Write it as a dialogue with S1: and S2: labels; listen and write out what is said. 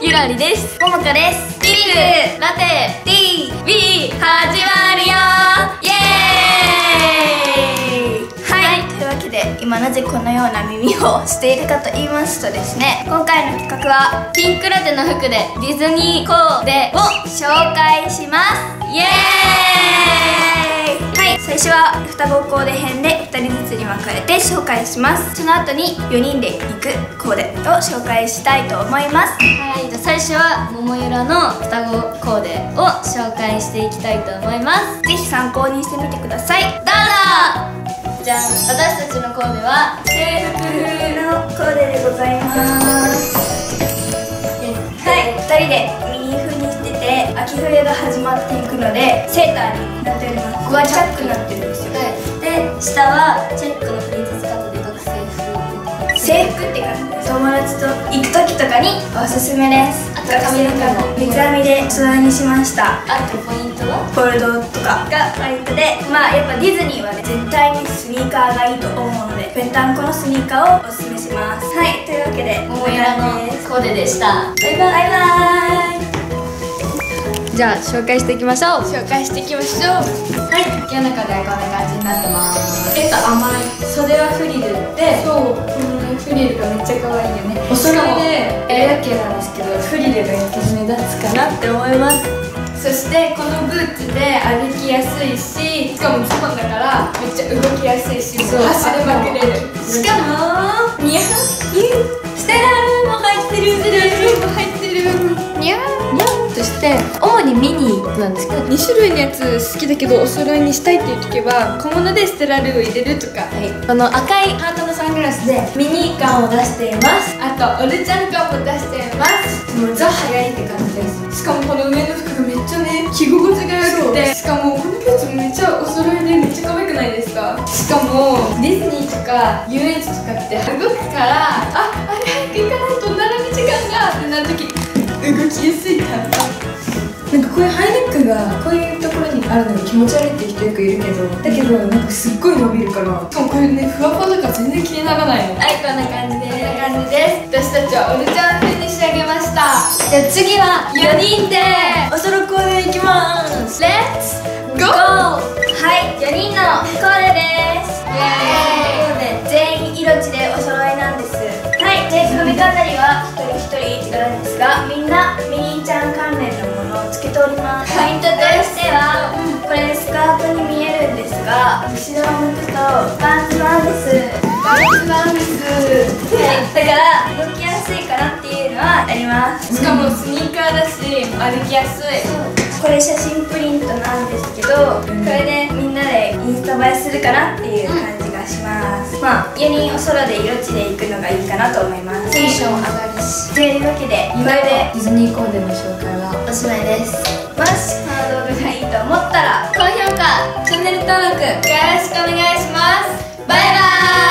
S1: ゆらりです。ももかです。ビールラテ TV 始まるよ。イエーイ。はい。というわけで今なぜこのような耳をしているかと言いますとですね今回の企画はピンクラテの服でディズニーコーデを紹介しますイエーイはい最初は双子コーデ編で2人ずつに分かれて紹介します。その後に4人で行くコーデを紹介したいと思います。はいじゃあ最初は桃ゆらの双子コーデを紹介していきたいと思います。ぜひ参考にしてみてください。どうぞじゃあ私たちのコーデは制服風のコーデでございます。はい。2人でミニ風にしてて秋冬が始まっていくのでセーターになっております。ここはチャックになってるんですよ、で下はチェックのプリンセスカットで学生服制服って感じ友達と行く時とかにおすすめです。あと髪の毛も。三つ編みで素材にしました。あとポイントは？フォルドとかがポイントで。まあやっぱディズニーはね絶対にスニーカーがいいと思うのでぺったんこのスニーカーをおすすめします。はいというわけで桃色のコーデでした。バイバイ。バイバイ
S2: じゃあ紹介していきましょう。
S1: 紹介していきましょう。はい。
S2: 世の中ではこんな感じになってます。
S1: えっと甘い。袖はフリルでそうこのねフリルがめっちゃ可愛いよね。お揃い。でエア系なんですけどフリルが一番目立つかなって思います。そしてこのブーツで歩きやすいししかもズボンだからめっちゃ動きやすいし
S2: そう。
S1: 走りまくれる。しかもニャーステラルも入ってる。ステラルも入ってる。ニャー
S2: にゃんとして主にミニなんですけど
S3: 2種類のやつ好きだけどお揃いにしたいっていう時は小物でステラルを入れるとか。
S2: この赤いハートのサングラスでミニ感を出しています。
S1: あとオルちゃん感も出しています。もうザ流行りって感じです。しかもこの上の服がめっちゃね着心地が良くてしかもこのブーツもめっちゃお揃いでめっちゃ可愛くないですか？しかもディズニーとか遊園地とかって動くからああれ早く行かないと並び時間がってなる時動きやすいから
S3: かこういうハイネックがこういうところにあるのが気持ち悪いっていう人よくいるけどだけどなんかすっごい伸びるから
S1: しかもこれねふわふわだから全然気にならない。のはいこんな感じでこんな感じです。私たちはオルちゃん風に仕上げました。
S2: じゃあ次は
S1: 4人で。
S3: おそろコーデいきます。
S1: レッツゴーはい4人のコーデですですがみんなミニーちゃん関連のものをつけております。ポイントとしては、これスカートに見えるんですが後ろを向くとパンツなんです。パンツなんです。はいだから動きやすいかなっていうのはあります。しかもスニーカーだし歩きやすい。これ写真プリントなんですけど、これでみんなでインスタ映えするかなっていう感じがします、まあ4人お空で色地で行くのがいいかなと思います。
S2: テンション上がるし
S1: というわけでこれで
S2: ディズニーコーデの紹介は
S1: おしまいです。もしこの動画がいいと思ったら高評価チャンネル登録よろしくお願いします。バイバーイ